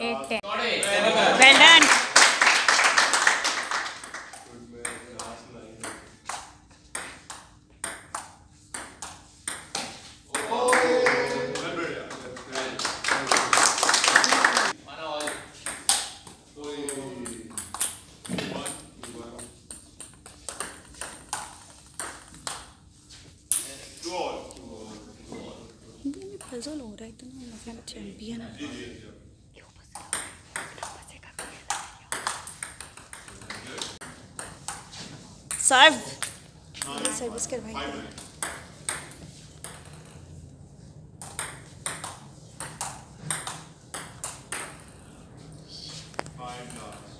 Eight ten well done puzzle हो रहा है मतलब चैंपियन है So I've. Yes, I was gonna write that. Five dollars.